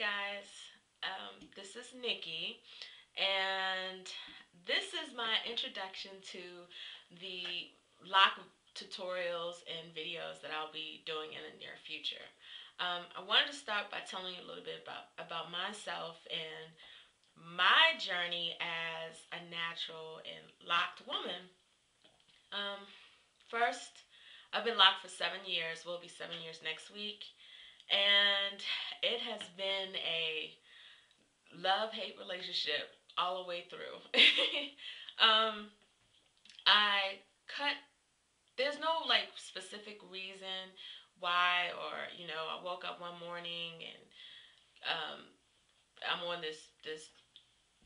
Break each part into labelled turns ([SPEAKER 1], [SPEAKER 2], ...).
[SPEAKER 1] guys, um, this is Nikki, and this is my introduction to the lock tutorials and videos that I'll be doing in the near future. Um, I wanted to start by telling you a little bit about, about myself and my journey as a natural and locked woman. Um, first, I've been locked for seven years. Will be seven years next week and it has been a love hate relationship all the way through. um, I cut. There's no like specific reason why, or you know, I woke up one morning and um, I'm on this this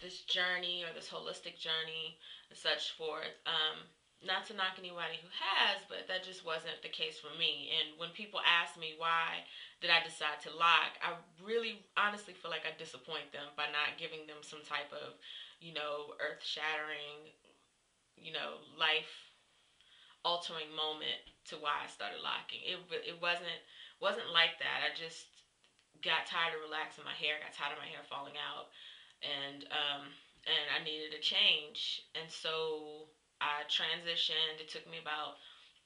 [SPEAKER 1] this journey or this holistic journey and such forth. Um, not to knock anybody who has, but that just wasn't the case for me. And when people ask me why did I decide to lock, I really honestly feel like I disappoint them by not giving them some type of, you know, earth shattering, you know, life altering moment to why I started locking. It it wasn't wasn't like that. I just got tired of relaxing my hair, got tired of my hair falling out, and um and I needed a change. And so I transitioned. It took me about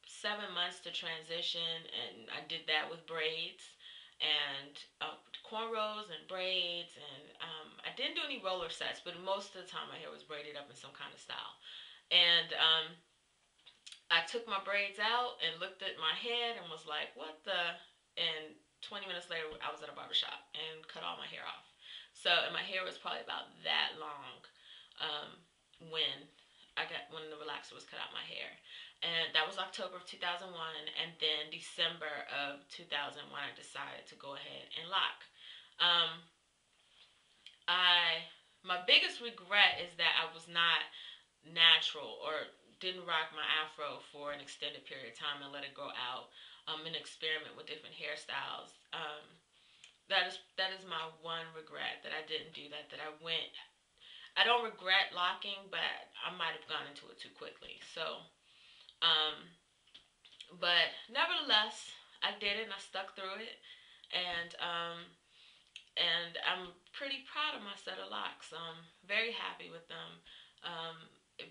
[SPEAKER 1] seven months to transition, and I did that with braids and uh, cornrows and braids. And um, I didn't do any roller sets, but most of the time my hair was braided up in some kind of style. And um, I took my braids out and looked at my head and was like, what the? And 20 minutes later, I was at a barbershop and cut all my hair off. So, and my hair was probably about that long um, when I got when the relaxer was cut out my hair. And that was October of 2001. And then December of 2001, I decided to go ahead and lock. Um, I my biggest regret is that I was not natural or didn't rock my afro for an extended period of time and let it grow out um, and experiment with different hairstyles. Um, that is that is my one regret that I didn't do that. That I went I don't regret locking, but I might have gone into it too quickly. So, um, but nevertheless, I did it and I stuck through it. And, um, and I'm pretty proud of my set of locks. I'm very happy with them. Um, it,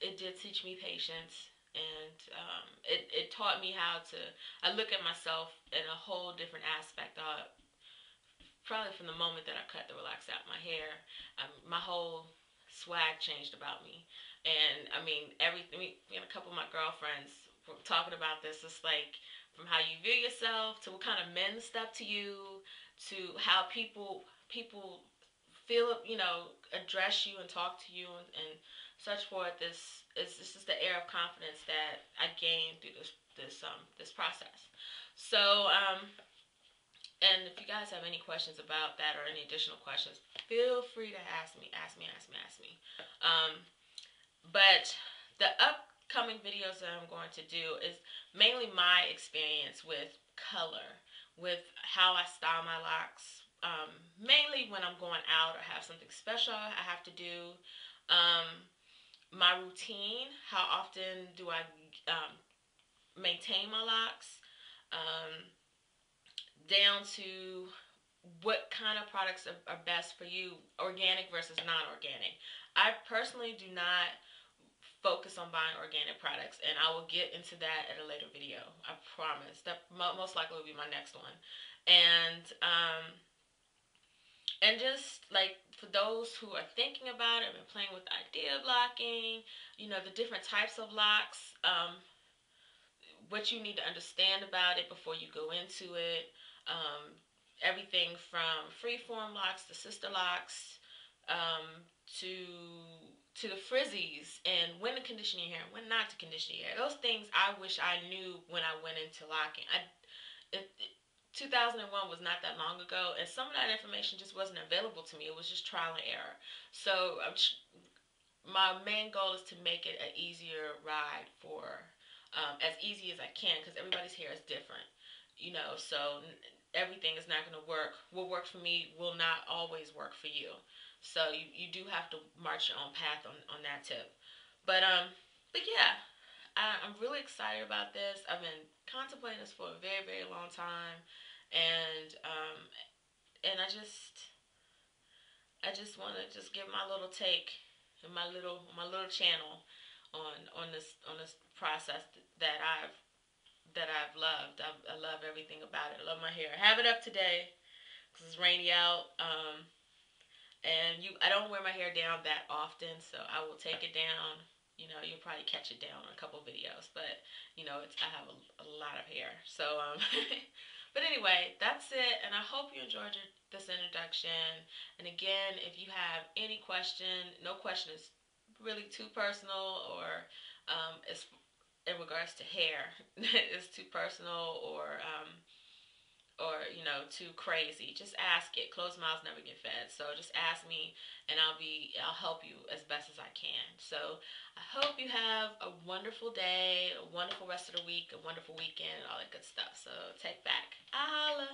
[SPEAKER 1] it did teach me patience and um, it, it taught me how to i look at myself in a whole different aspect uh, probably from the moment that I cut the relax out my hair, um, my whole swag changed about me. And I mean, everything, me and a couple of my girlfriends were talking about this. It's like from how you view yourself to what kind of men step to you to how people, people feel, you know, address you and talk to you and, and such forth. This is, this is the air of confidence that I gained through this, this, um, this process. So, um, and if you guys have any questions about that or any additional questions, feel free to ask me, ask me, ask me, ask me. Um, but the upcoming videos that I'm going to do is mainly my experience with color, with how I style my locks. Um, mainly when I'm going out or have something special I have to do. Um, my routine, how often do I um, maintain my locks. Um, down to what kind of products are, are best for you, organic versus non-organic. I personally do not focus on buying organic products and I will get into that at a later video. I promise. That most likely will be my next one. And um and just like for those who are thinking about it and playing with idea of locking, you know, the different types of locks, um what you need to understand about it before you go into it um, everything from freeform locks to sister locks um, to to the frizzies and when to condition your hair and when not to condition your hair. Those things I wish I knew when I went into locking. I, it, it, 2001 was not that long ago, and some of that information just wasn't available to me. It was just trial and error. So my main goal is to make it an easier ride for um, as easy as I can because everybody's hair is different, you know. So everything is not going to work. What works for me will not always work for you. So you, you do have to march your own path on, on that tip. But um, but yeah, I, I'm really excited about this. I've been contemplating this for a very very long time, and um, and I just I just want to just give my little take my little my little channel on on this on this process that I've that I've loved. I, I love everything about it. I love my hair. I have it up today because it's rainy out. Um, and you, I don't wear my hair down that often, so I will take it down. You know, you'll probably catch it down in a couple videos, but you know, it's I have a, a lot of hair. So, um, but anyway, that's it. And I hope you enjoyed your, this introduction. And again, if you have any question, no question is really too personal or um, it's in regards to hair is too personal or um, or you know too crazy. Just ask it. Closed mouths never get fed. So just ask me and i'll be i'll help you as best as i can. So i hope you have a wonderful day a wonderful rest of the week a wonderful weekend all that good stuff. So take back. Holla